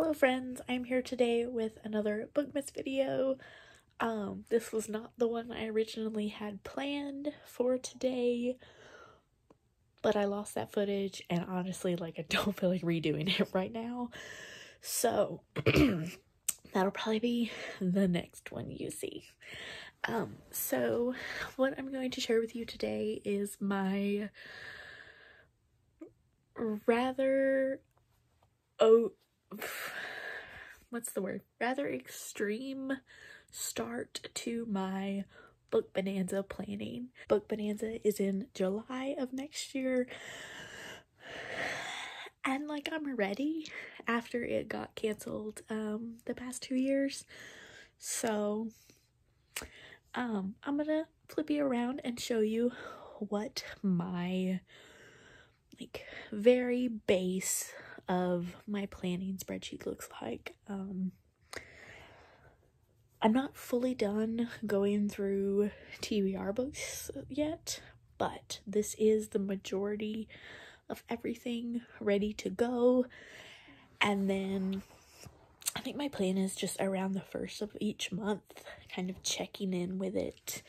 Hello friends, I'm here today with another Bookmas video. Um, this was not the one I originally had planned for today, but I lost that footage and honestly, like, I don't feel like redoing it right now. So, that'll probably be the next one you see. Um, so what I'm going to share with you today is my rather oh what's the word? Rather extreme start to my book bonanza planning. Book bonanza is in july of next year. And like i'm ready after it got canceled um the past two years. So um i'm gonna flip you around and show you what my like very base of my planning spreadsheet looks like. Um, I'm not fully done going through TBR books yet, but this is the majority of everything ready to go. And then I think my plan is just around the first of each month, kind of checking in with it,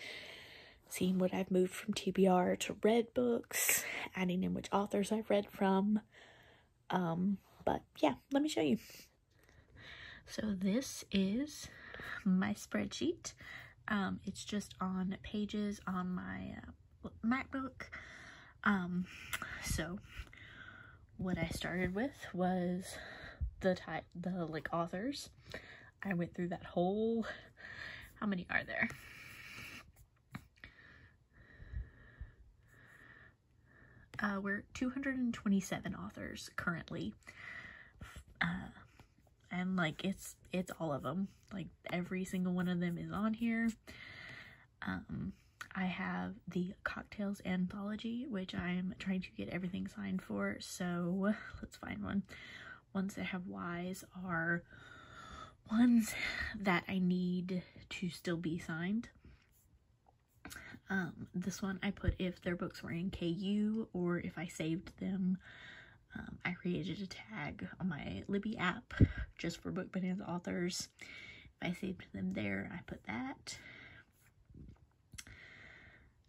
seeing what I've moved from TBR to read books, adding in which authors I've read from. Um, but yeah, let me show you. So this is my spreadsheet. Um, it's just on pages on my uh, MacBook. Um, so what I started with was the type, the like authors. I went through that whole, how many are there? Uh, we're 227 authors currently. Uh, and like it's it's all of them. Like every single one of them is on here. Um, I have the cocktails anthology, which I'm trying to get everything signed for. So let's find one. Ones that have Ys are ones that I need to still be signed. Um, this one I put if their books were in KU or if I saved them. Um, I created a tag on my Libby app just for Book Bonanza authors. If I saved them there, I put that.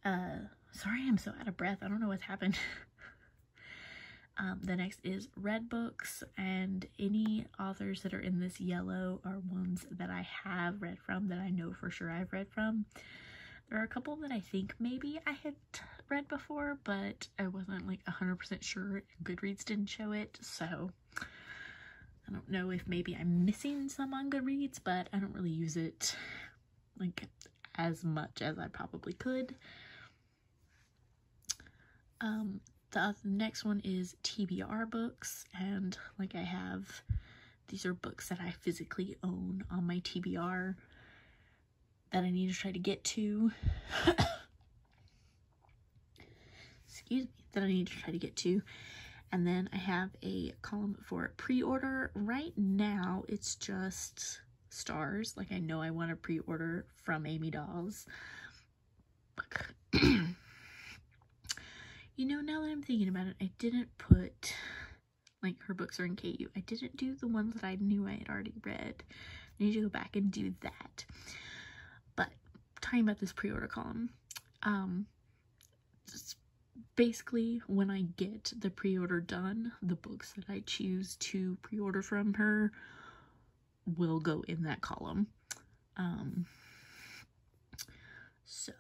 Uh, sorry I'm so out of breath. I don't know what's happened. um, the next is Read Books, and any authors that are in this yellow are ones that I have read from that I know for sure I've read from. There are a couple that I think maybe I had read before, but I wasn't like 100% sure. Goodreads didn't show it, so I don't know if maybe I'm missing some on Goodreads, but I don't really use it like as much as I probably could. Um, the next one is TBR books, and like I have, these are books that I physically own on my TBR that I need to try to get to. Excuse me, that I need to try to get to. And then I have a column for pre-order. Right now, it's just stars. Like, I know I want to pre-order from Amy Daws. you know, now that I'm thinking about it, I didn't put, like, her books are in KU. I didn't do the ones that I knew I had already read. I need to go back and do that talking about this pre-order column. Um, basically when I get the pre-order done, the books that I choose to pre-order from her will go in that column. Um, so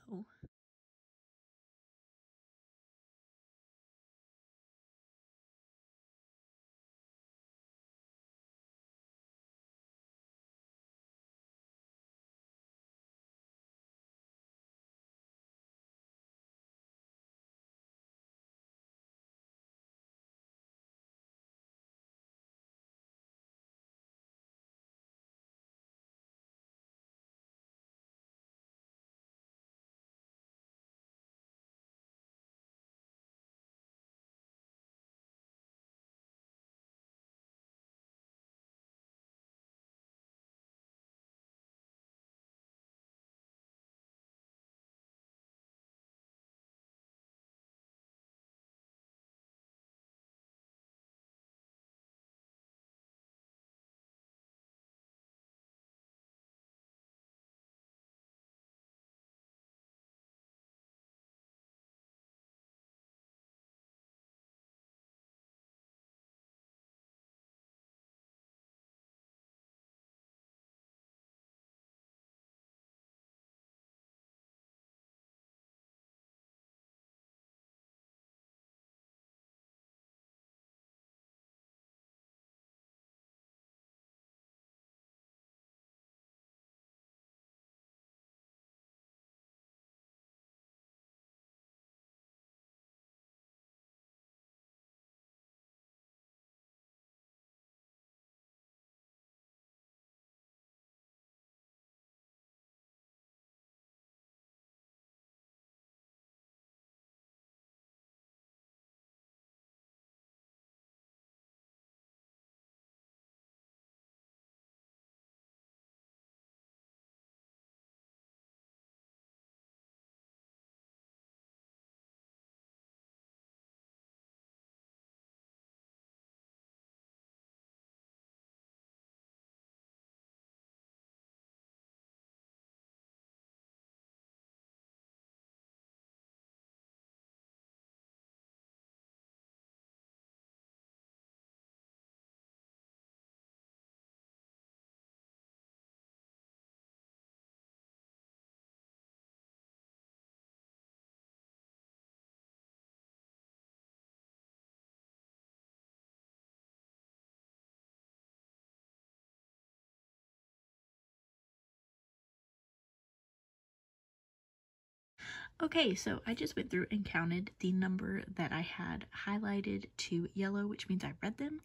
Okay, so I just went through and counted the number that I had highlighted to yellow, which means I read them,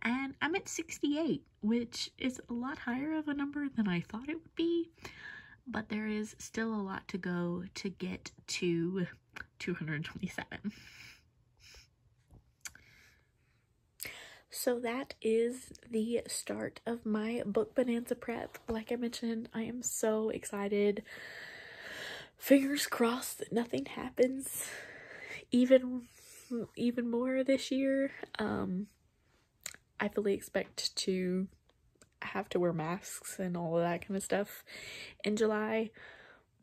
and I'm at 68, which is a lot higher of a number than I thought it would be, but there is still a lot to go to get to 227. So that is the start of my book bonanza prep. Like I mentioned, I am so excited fingers crossed that nothing happens even even more this year. Um, I fully expect to have to wear masks and all of that kind of stuff in July,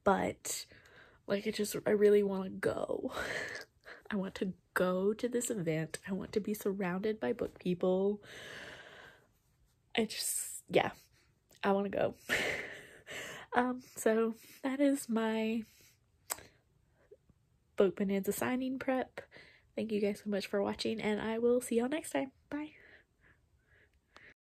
but like I just I really want to go. I want to go to this event. I want to be surrounded by book people. I just yeah, I want to go. Um, so that is my Book Bonanza signing prep. Thank you guys so much for watching, and I will see y'all next time. Bye.